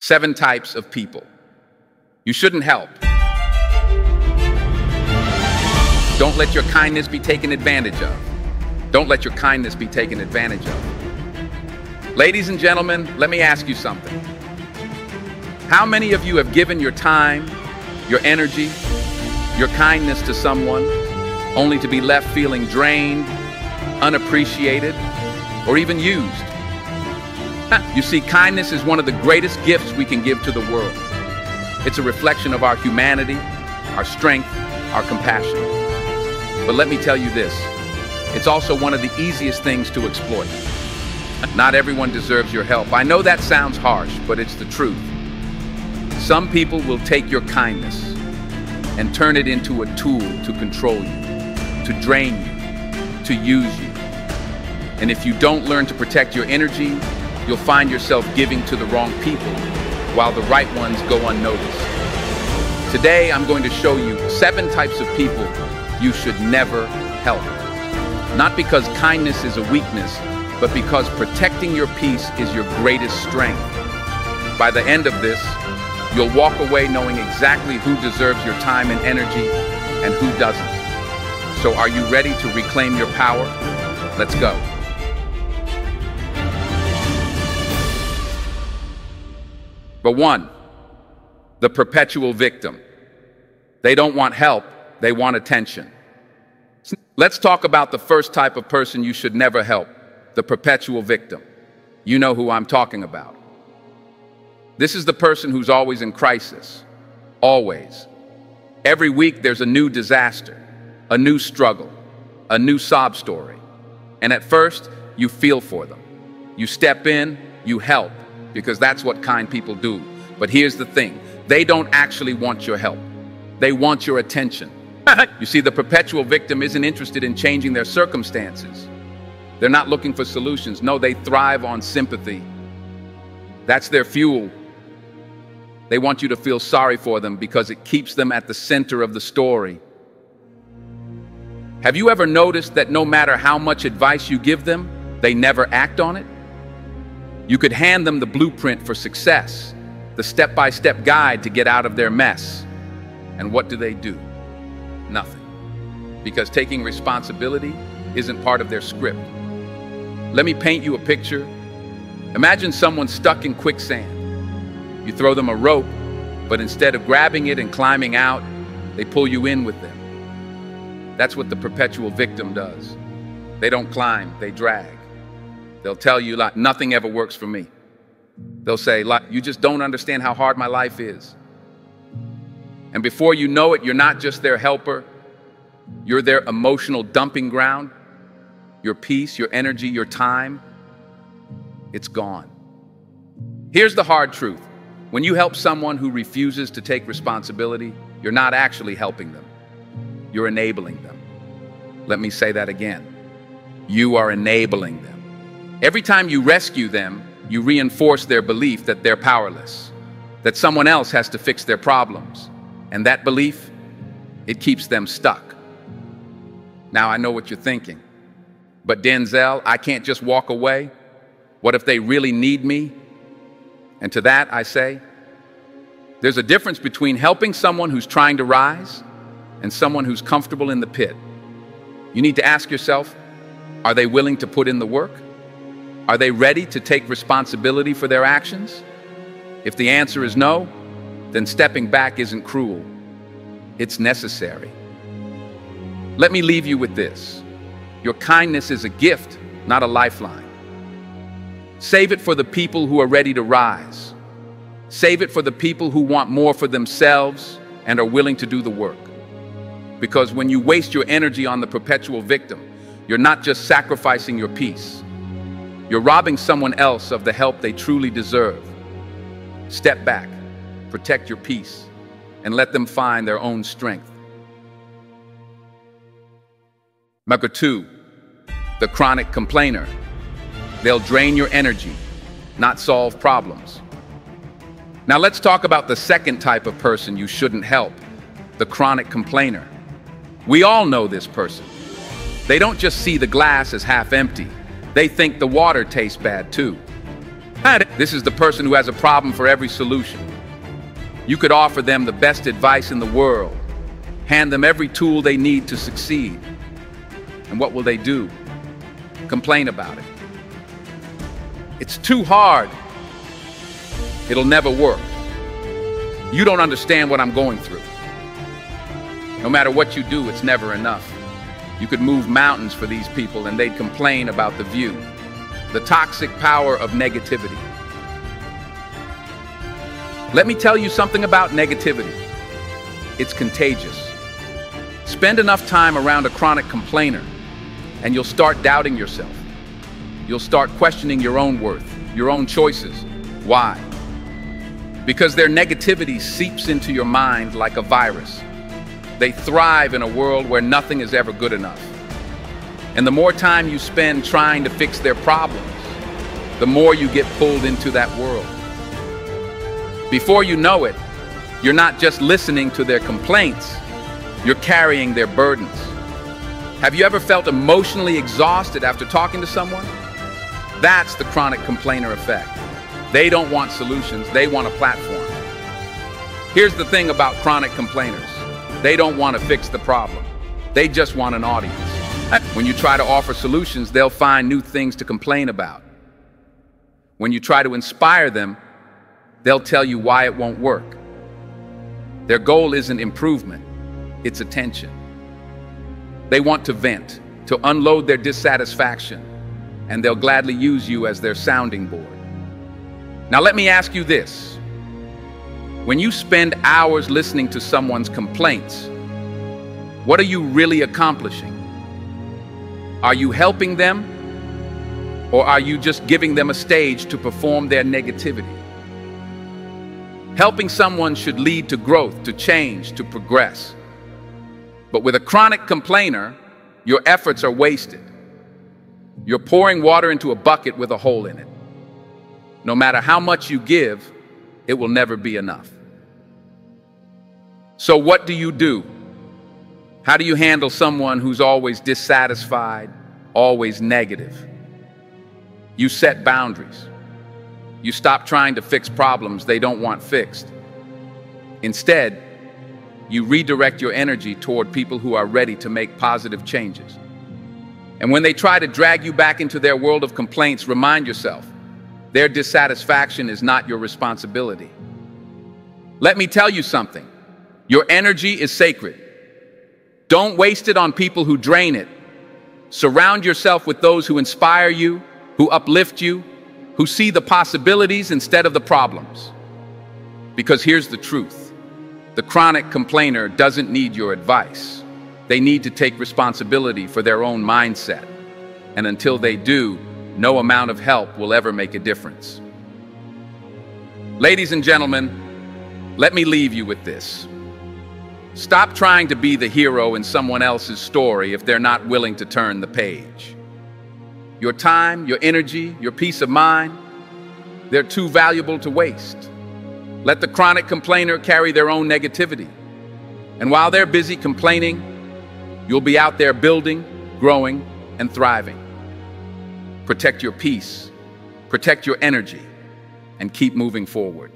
Seven types of people. You shouldn't help. Don't let your kindness be taken advantage of. Don't let your kindness be taken advantage of. Ladies and gentlemen, let me ask you something. How many of you have given your time, your energy, your kindness to someone only to be left feeling drained, unappreciated, or even used? You see, kindness is one of the greatest gifts we can give to the world. It's a reflection of our humanity, our strength, our compassion. But let me tell you this, it's also one of the easiest things to exploit. Not everyone deserves your help. I know that sounds harsh, but it's the truth. Some people will take your kindness and turn it into a tool to control you, to drain you, to use you. And if you don't learn to protect your energy, you'll find yourself giving to the wrong people while the right ones go unnoticed. Today, I'm going to show you seven types of people you should never help. Not because kindness is a weakness, but because protecting your peace is your greatest strength. By the end of this, you'll walk away knowing exactly who deserves your time and energy and who doesn't. So are you ready to reclaim your power? Let's go. But one, the perpetual victim. They don't want help, they want attention. Let's talk about the first type of person you should never help, the perpetual victim. You know who I'm talking about. This is the person who's always in crisis, always. Every week there's a new disaster, a new struggle, a new sob story. And at first, you feel for them. You step in, you help, because that's what kind people do. But here's the thing they don't actually want your help, they want your attention. you see, the perpetual victim isn't interested in changing their circumstances. They're not looking for solutions. No, they thrive on sympathy. That's their fuel. They want you to feel sorry for them because it keeps them at the center of the story. Have you ever noticed that no matter how much advice you give them, they never act on it? You could hand them the blueprint for success, the step-by-step guide to get out of their mess. And what do they do? Nothing. Because taking responsibility isn't part of their script. Let me paint you a picture. Imagine someone stuck in quicksand. You throw them a rope, but instead of grabbing it and climbing out, they pull you in with them. That's what the perpetual victim does. They don't climb, they drag. They'll tell you like nothing ever works for me. They'll say like you just don't understand how hard my life is. And before you know it, you're not just their helper, you're their emotional dumping ground. Your peace, your energy, your time, it's gone. Here's the hard truth. When you help someone who refuses to take responsibility, you're not actually helping them. You're enabling them. Let me say that again. You are enabling them. Every time you rescue them, you reinforce their belief that they're powerless, that someone else has to fix their problems. And that belief, it keeps them stuck. Now I know what you're thinking. But Denzel, I can't just walk away. What if they really need me? And to that I say, there's a difference between helping someone who's trying to rise and someone who's comfortable in the pit. You need to ask yourself, are they willing to put in the work? Are they ready to take responsibility for their actions? If the answer is no, then stepping back isn't cruel. It's necessary. Let me leave you with this. Your kindness is a gift, not a lifeline. Save it for the people who are ready to rise. Save it for the people who want more for themselves and are willing to do the work. Because when you waste your energy on the perpetual victim, you're not just sacrificing your peace, you're robbing someone else of the help they truly deserve. Step back, protect your peace, and let them find their own strength. Number two, the chronic complainer. They'll drain your energy, not solve problems. Now let's talk about the second type of person you shouldn't help, the chronic complainer. We all know this person. They don't just see the glass as half empty, they think the water tastes bad too. This is the person who has a problem for every solution. You could offer them the best advice in the world, hand them every tool they need to succeed. And what will they do? Complain about it. It's too hard. It'll never work. You don't understand what I'm going through. No matter what you do, it's never enough. You could move mountains for these people and they'd complain about the view. The toxic power of negativity. Let me tell you something about negativity. It's contagious. Spend enough time around a chronic complainer and you'll start doubting yourself. You'll start questioning your own worth, your own choices. Why? Because their negativity seeps into your mind like a virus. They thrive in a world where nothing is ever good enough. And the more time you spend trying to fix their problems, the more you get pulled into that world. Before you know it, you're not just listening to their complaints, you're carrying their burdens. Have you ever felt emotionally exhausted after talking to someone? That's the chronic complainer effect. They don't want solutions, they want a platform. Here's the thing about chronic complainers. They don't want to fix the problem. They just want an audience. When you try to offer solutions, they'll find new things to complain about. When you try to inspire them, they'll tell you why it won't work. Their goal isn't improvement, it's attention. They want to vent, to unload their dissatisfaction, and they'll gladly use you as their sounding board. Now, let me ask you this. When you spend hours listening to someone's complaints, what are you really accomplishing? Are you helping them? Or are you just giving them a stage to perform their negativity? Helping someone should lead to growth, to change, to progress. But with a chronic complainer, your efforts are wasted. You're pouring water into a bucket with a hole in it. No matter how much you give, it will never be enough. So, what do you do? How do you handle someone who's always dissatisfied, always negative? You set boundaries. You stop trying to fix problems they don't want fixed. Instead, you redirect your energy toward people who are ready to make positive changes. And when they try to drag you back into their world of complaints, remind yourself their dissatisfaction is not your responsibility. Let me tell you something your energy is sacred. Don't waste it on people who drain it. Surround yourself with those who inspire you, who uplift you, who see the possibilities instead of the problems. Because here's the truth the chronic complainer doesn't need your advice. They need to take responsibility for their own mindset. And until they do, no amount of help will ever make a difference. Ladies and gentlemen, let me leave you with this. Stop trying to be the hero in someone else's story if they're not willing to turn the page. Your time, your energy, your peace of mind, they're too valuable to waste. Let the chronic complainer carry their own negativity. And while they're busy complaining, you'll be out there building, growing, and thriving. Protect your peace, protect your energy, and keep moving forward.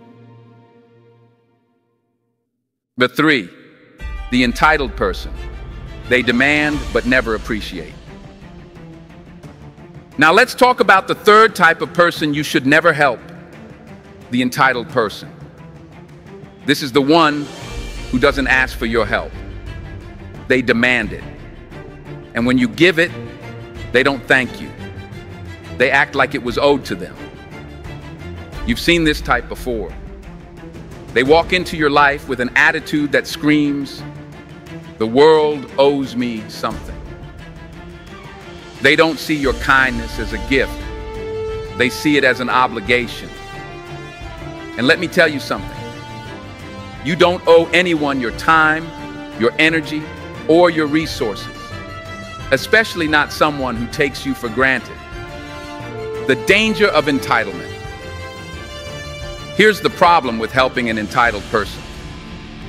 The three, the entitled person. They demand but never appreciate. Now let's talk about the third type of person you should never help, the entitled person. This is the one who doesn't ask for your help. They demand it. And when you give it, they don't thank you. They act like it was owed to them. You've seen this type before. They walk into your life with an attitude that screams, the world owes me something. They don't see your kindness as a gift. They see it as an obligation. And let me tell you something. You don't owe anyone your time, your energy, or your resources, especially not someone who takes you for granted. The danger of entitlement. Here's the problem with helping an entitled person.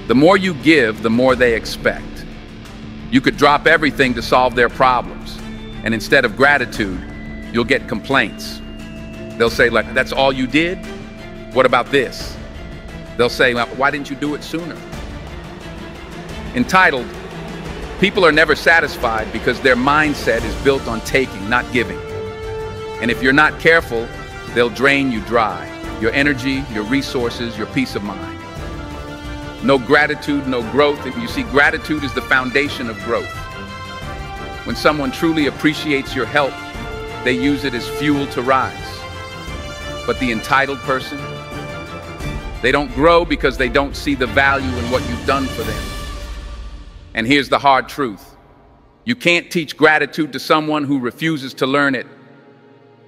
The more you give, the more they expect. You could drop everything to solve their problems and instead of gratitude, you'll get complaints. They'll say, like, that's all you did? What about this? They'll say, why didn't you do it sooner? Entitled, people are never satisfied because their mindset is built on taking, not giving. And if you're not careful, they'll drain you dry. Your energy, your resources, your peace of mind. No gratitude, no growth. And you see, gratitude is the foundation of growth. When someone truly appreciates your help, they use it as fuel to rise. But the entitled person, they don't grow because they don't see the value in what you've done for them. And here's the hard truth. You can't teach gratitude to someone who refuses to learn it.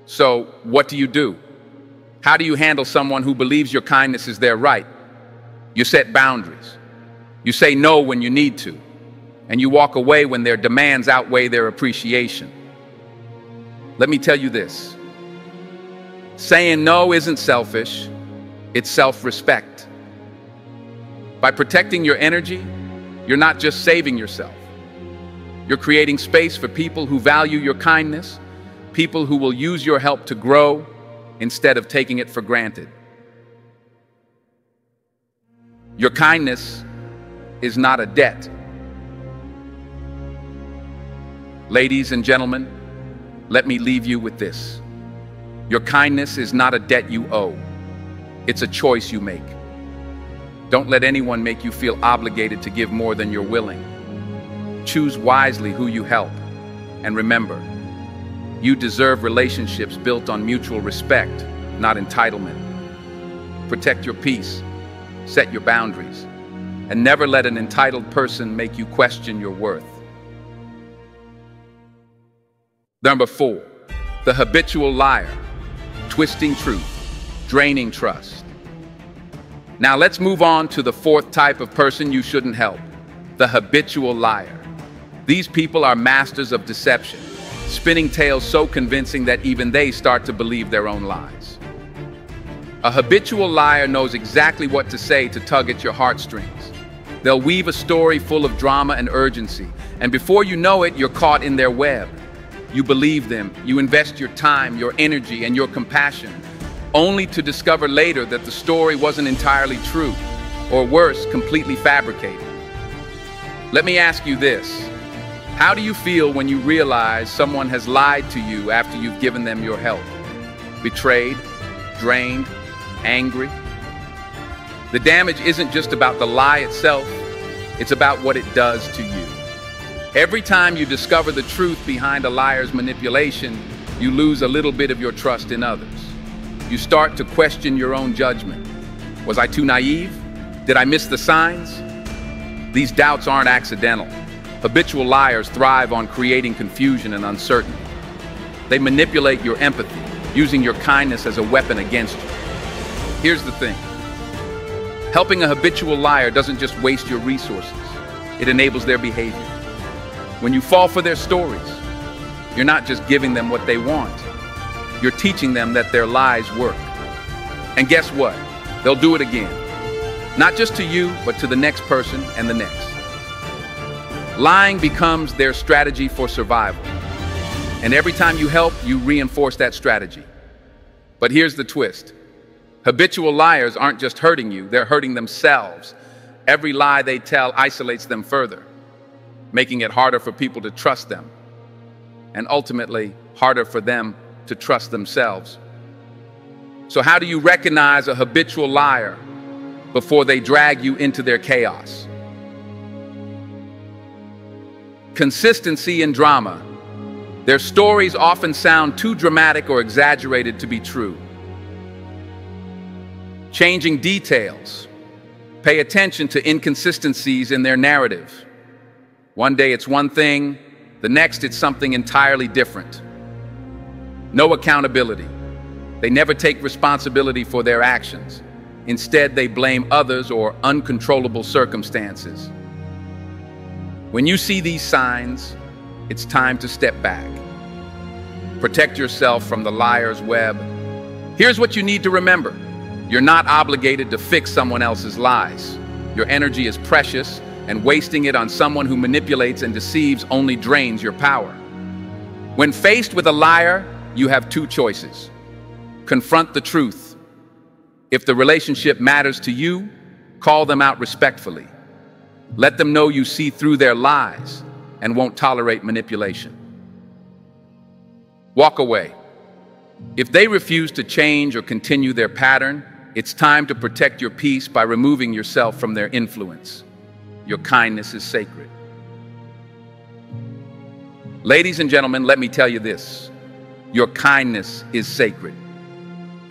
So what do you do? How do you handle someone who believes your kindness is their right? You set boundaries. You say no when you need to and you walk away when their demands outweigh their appreciation. Let me tell you this saying no isn't selfish, it's self respect. By protecting your energy, you're not just saving yourself, you're creating space for people who value your kindness, people who will use your help to grow instead of taking it for granted. Your kindness is not a debt. Ladies and gentlemen, let me leave you with this. Your kindness is not a debt you owe. It's a choice you make. Don't let anyone make you feel obligated to give more than you're willing. Choose wisely who you help. And remember, you deserve relationships built on mutual respect, not entitlement. Protect your peace, set your boundaries, and never let an entitled person make you question your worth. Number four, the habitual liar, twisting truth, draining trust. Now let's move on to the fourth type of person you shouldn't help, the habitual liar. These people are masters of deception, spinning tales so convincing that even they start to believe their own lies. A habitual liar knows exactly what to say to tug at your heartstrings. They'll weave a story full of drama and urgency, and before you know it, you're caught in their web. You believe them, you invest your time, your energy, and your compassion, only to discover later that the story wasn't entirely true, or worse, completely fabricated. Let me ask you this. How do you feel when you realize someone has lied to you after you've given them your help? Betrayed, drained, angry? The damage isn't just about the lie itself, it's about what it does to you. Every time you discover the truth behind a liar's manipulation, you lose a little bit of your trust in others. You start to question your own judgment. Was I too naive? Did I miss the signs? These doubts aren't accidental. Habitual liars thrive on creating confusion and uncertainty. They manipulate your empathy, using your kindness as a weapon against you. Here's the thing. Helping a habitual liar doesn't just waste your resources. It enables their behavior. When you fall for their stories, you're not just giving them what they want, you're teaching them that their lies work. And guess what? They'll do it again. Not just to you, but to the next person and the next. Lying becomes their strategy for survival. And every time you help, you reinforce that strategy. But here's the twist. Habitual liars aren't just hurting you, they're hurting themselves. Every lie they tell isolates them further making it harder for people to trust them, and ultimately harder for them to trust themselves. So, how do you recognize a habitual liar before they drag you into their chaos? Consistency in drama. Their stories often sound too dramatic or exaggerated to be true. Changing details. Pay attention to inconsistencies in their narrative. One day it's one thing, the next it's something entirely different. No accountability. They never take responsibility for their actions. Instead, they blame others or uncontrollable circumstances. When you see these signs, it's time to step back. Protect yourself from the liar's web. Here's what you need to remember. You're not obligated to fix someone else's lies. Your energy is precious and wasting it on someone who manipulates and deceives only drains your power. When faced with a liar, you have two choices. Confront the truth. If the relationship matters to you, call them out respectfully. Let them know you see through their lies and won't tolerate manipulation. Walk away. If they refuse to change or continue their pattern, it's time to protect your peace by removing yourself from their influence. Your kindness is sacred. Ladies and gentlemen, let me tell you this. Your kindness is sacred.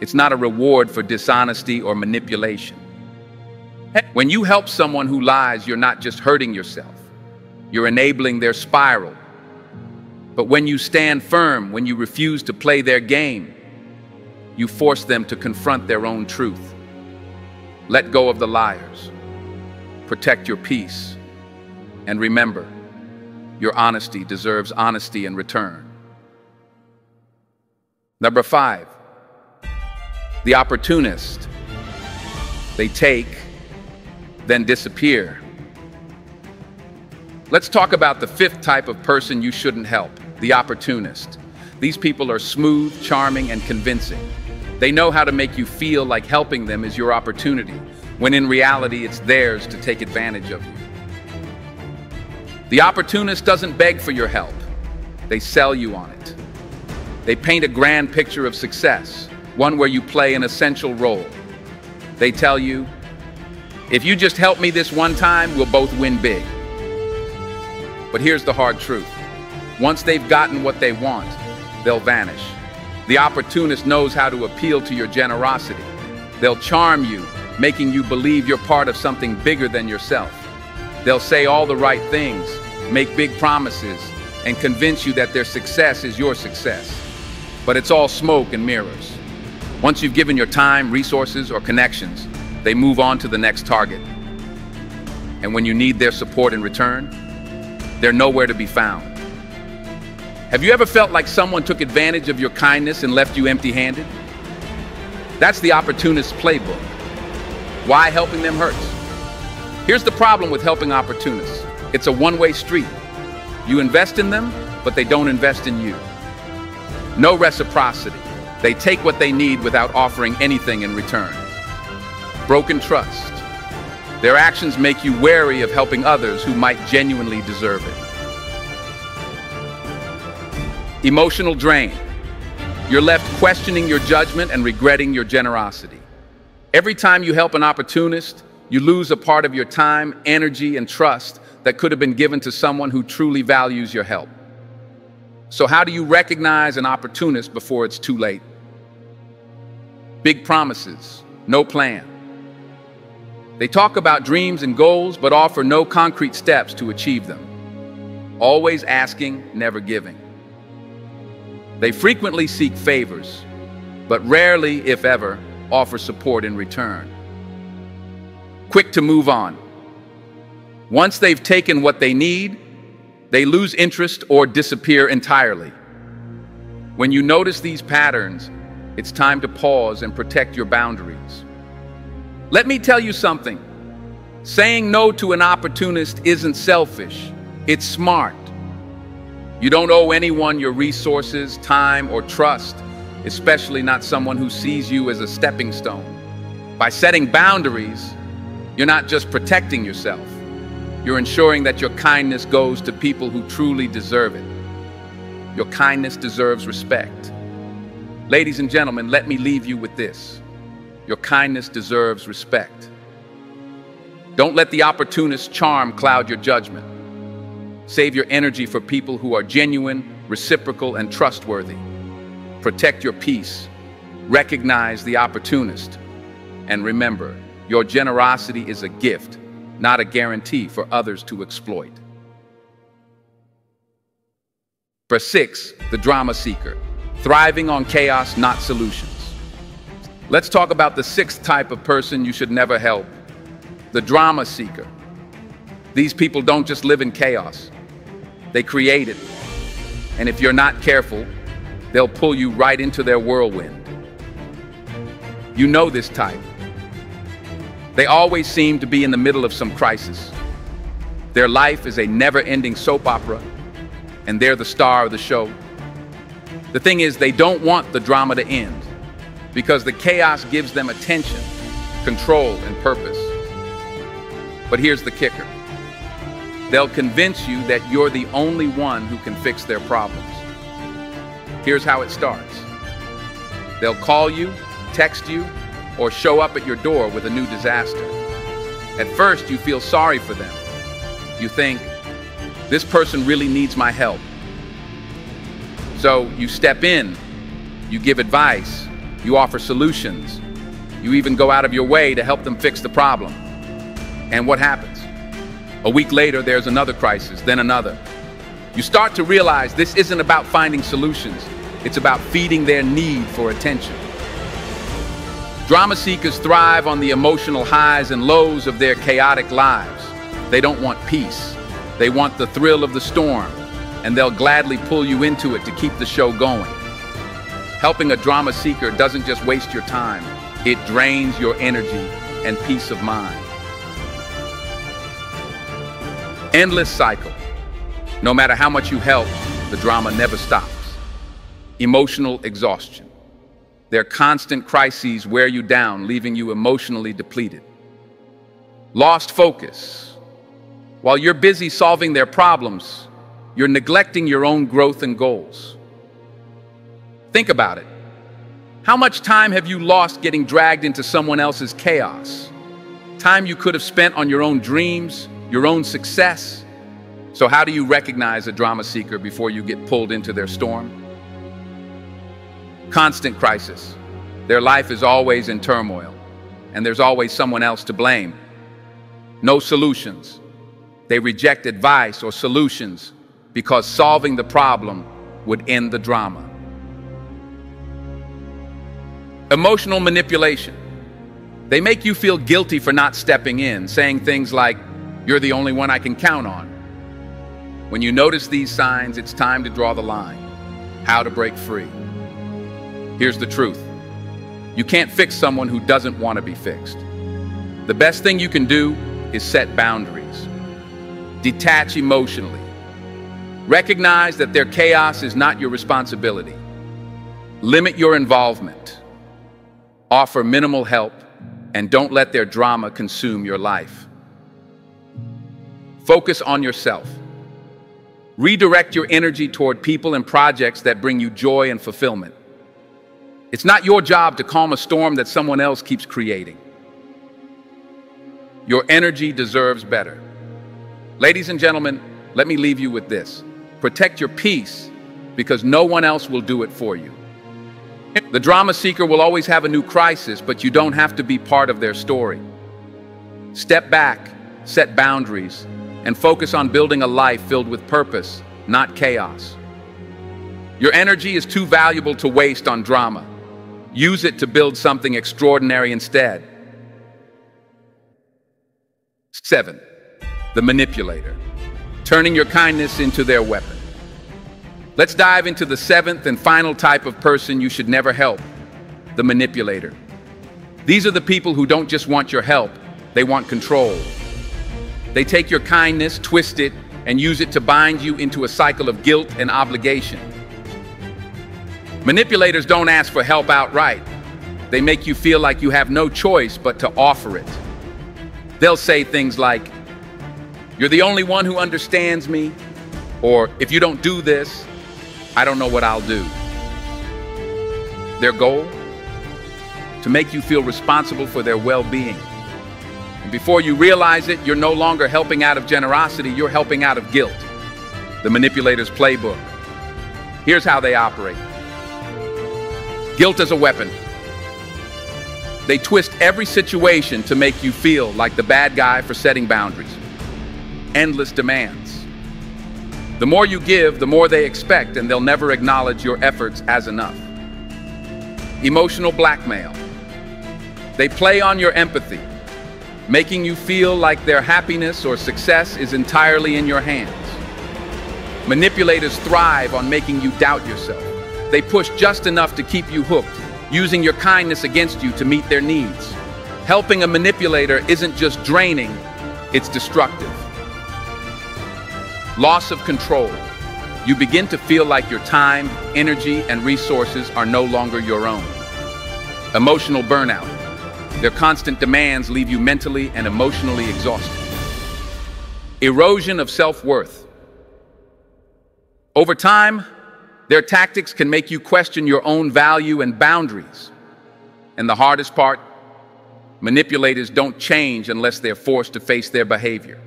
It's not a reward for dishonesty or manipulation. When you help someone who lies, you're not just hurting yourself. You're enabling their spiral. But when you stand firm, when you refuse to play their game, you force them to confront their own truth. Let go of the liars. Protect your peace. And remember, your honesty deserves honesty in return. Number five, the opportunist. They take, then disappear. Let's talk about the fifth type of person you shouldn't help, the opportunist. These people are smooth, charming, and convincing. They know how to make you feel like helping them is your opportunity, when in reality it's theirs to take advantage of you. The opportunist doesn't beg for your help. They sell you on it. They paint a grand picture of success, one where you play an essential role. They tell you, if you just help me this one time, we'll both win big. But here's the hard truth. Once they've gotten what they want, they'll vanish. The opportunist knows how to appeal to your generosity. They'll charm you, making you believe you're part of something bigger than yourself. They'll say all the right things, make big promises, and convince you that their success is your success. But it's all smoke and mirrors. Once you've given your time, resources, or connections, they move on to the next target. And when you need their support in return, they're nowhere to be found. Have you ever felt like someone took advantage of your kindness and left you empty-handed? That's the opportunist's playbook. Why helping them hurts? Here's the problem with helping opportunists. It's a one-way street. You invest in them, but they don't invest in you. No reciprocity. They take what they need without offering anything in return. Broken trust. Their actions make you wary of helping others who might genuinely deserve it. Emotional drain. You're left questioning your judgment and regretting your generosity. Every time you help an opportunist, you lose a part of your time, energy, and trust that could have been given to someone who truly values your help. So how do you recognize an opportunist before it's too late? Big promises, no plan. They talk about dreams and goals, but offer no concrete steps to achieve them. Always asking, never giving. They frequently seek favors, but rarely, if ever, offer support in return quick to move on. Once they've taken what they need, they lose interest or disappear entirely. When you notice these patterns, it's time to pause and protect your boundaries. Let me tell you something. Saying no to an opportunist isn't selfish, it's smart. You don't owe anyone your resources, time, or trust, especially not someone who sees you as a stepping stone. By setting boundaries, you're not just protecting yourself, you're ensuring that your kindness goes to people who truly deserve it. Your kindness deserves respect. Ladies and gentlemen, let me leave you with this. Your kindness deserves respect. Don't let the opportunist charm cloud your judgment. Save your energy for people who are genuine, reciprocal, and trustworthy. Protect your peace. Recognize the opportunist. And remember, your generosity is a gift, not a guarantee for others to exploit. For six, the drama seeker, thriving on chaos, not solutions. Let's talk about the sixth type of person you should never help, the drama seeker. These people don't just live in chaos, they create it. And if you're not careful, they'll pull you right into their whirlwind. You know this type. They always seem to be in the middle of some crisis. Their life is a never-ending soap opera, and they're the star of the show. The thing is, they don't want the drama to end. because the chaos gives them attention, control, and purpose. But here's the kicker. They'll convince you that you're the only one who can fix their problems. Here's how it starts. They'll call you, text you, or show up at your door with a new disaster. At first, you feel sorry for them. You think, this person really needs my help. So you step in, you give advice, you offer solutions, you even go out of your way to help them fix the problem. And what happens? A week later, there's another crisis, then another. You start to realize this isn't about finding solutions, it's about feeding their need for attention. Drama seekers thrive on the emotional highs and lows of their chaotic lives. They don't want peace. They want the thrill of the storm, and they'll gladly pull you into it to keep the show going. Helping a drama seeker doesn't just waste your time, it drains your energy and peace of mind. Endless cycle. No matter how much you help, the drama never stops. Emotional exhaustion. Their constant crises wear you down, leaving you emotionally depleted. Lost focus. While you're busy solving their problems, you're neglecting your own growth and goals. Think about it. How much time have you lost getting dragged into someone else's chaos? Time you could have spent on your own dreams, your own success. So how do you recognize a drama seeker before you get pulled into their storm? Constant crisis. Their life is always in turmoil, and there's always someone else to blame. No solutions. They reject advice or solutions because solving the problem would end the drama. Emotional manipulation. They make you feel guilty for not stepping in, saying things like, you're the only one I can count on. When you notice these signs, it's time to draw the line. How to break free. Here's the truth. You can't fix someone who doesn't want to be fixed. The best thing you can do is set boundaries. Detach emotionally. Recognize that their chaos is not your responsibility. Limit your involvement. Offer minimal help and don't let their drama consume your life. Focus on yourself. Redirect your energy toward people and projects that bring you joy and fulfillment. It's not your job to calm a storm that someone else keeps creating. Your energy deserves better. Ladies and gentlemen, let me leave you with this. Protect your peace because no one else will do it for you. The drama seeker will always have a new crisis, but you don't have to be part of their story. Step back, set boundaries, and focus on building a life filled with purpose, not chaos. Your energy is too valuable to waste on drama. Use it to build something extraordinary instead. Seven, the manipulator turning your kindness into their weapon. Let's dive into the seventh and final type of person you should never help, the manipulator. These are the people who don't just want your help, they want control. They take your kindness, twist it, and use it to bind you into a cycle of guilt and obligation. Manipulators don't ask for help outright. They make you feel like you have no choice but to offer it. They'll say things like, you're the only one who understands me. Or if you don't do this, I don't know what I'll do. Their goal? To make you feel responsible for their well-being. And before you realize it, you're no longer helping out of generosity, you're helping out of guilt. The manipulator's playbook. Here's how they operate. Guilt as a weapon. They twist every situation to make you feel like the bad guy for setting boundaries endless demands. The more you give, the more they expect, and they'll never acknowledge your efforts as enough. Emotional blackmail. They play on your empathy, making you feel like their happiness or success is entirely in your hands. Manipulators thrive on making you doubt yourself. They push just enough to keep you hooked, using your kindness against you to meet their needs. Helping a manipulator isn't just draining, it's destructive loss of control. You begin to feel like your time, energy, and resources are no longer your own. Emotional burnout. Their constant demands leave you mentally and emotionally exhausted. Erosion of self-worth. Over time, their tactics can make you question your own value and boundaries. And the hardest part, manipulators don't change unless they're forced to face their behavior.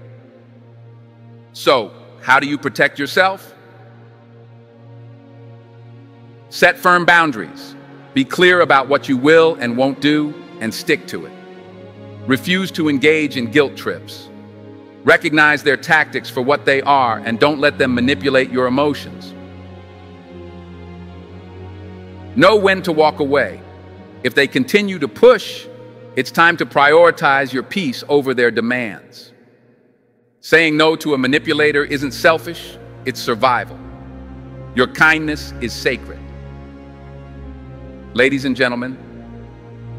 So, how do you protect yourself? Set firm boundaries. Be clear about what you will and won't do and stick to it. Refuse to engage in guilt trips. Recognize their tactics for what they are and don't let them manipulate your emotions. Know when to walk away. If they continue to push, it's time to prioritize your peace over their demands. Saying no to a manipulator isn't selfish, it's survival. Your kindness is sacred. Ladies and gentlemen,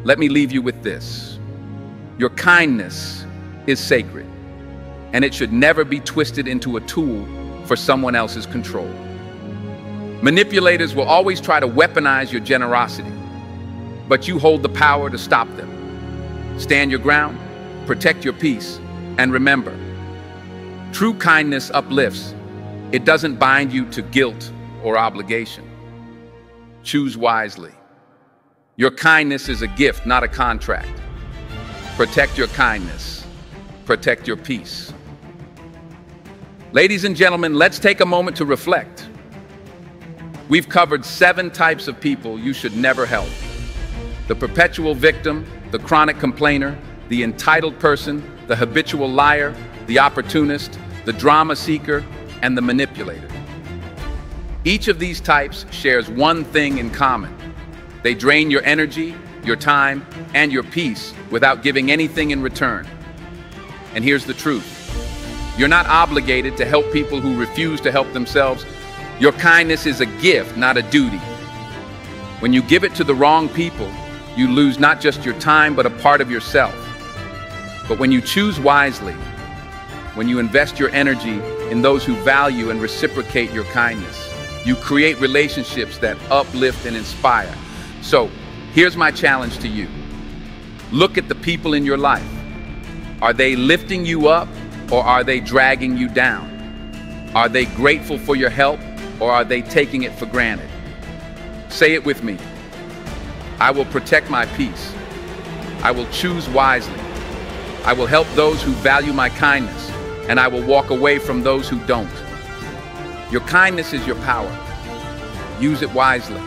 let me leave you with this. Your kindness is sacred, and it should never be twisted into a tool for someone else's control. Manipulators will always try to weaponize your generosity, but you hold the power to stop them. Stand your ground, protect your peace, and remember, true kindness uplifts. It doesn't bind you to guilt or obligation. Choose wisely. Your kindness is a gift, not a contract. Protect your kindness. Protect your peace. Ladies and gentlemen, let's take a moment to reflect. We've covered seven types of people you should never help. The perpetual victim, the chronic complainer, the entitled person, the habitual liar, the opportunist, the drama seeker, and the manipulator. Each of these types shares one thing in common. They drain your energy, your time, and your peace without giving anything in return. And here's the truth. You're not obligated to help people who refuse to help themselves. Your kindness is a gift, not a duty. When you give it to the wrong people, you lose not just your time, but a part of yourself. But when you choose wisely, when you invest your energy in those who value and reciprocate your kindness, you create relationships that uplift and inspire. So here's my challenge to you. Look at the people in your life. Are they lifting you up or are they dragging you down? Are they grateful for your help or are they taking it for granted? Say it with me. I will protect my peace. I will choose wisely. I will help those who value my kindness, and I will walk away from those who don't. Your kindness is your power. Use it wisely.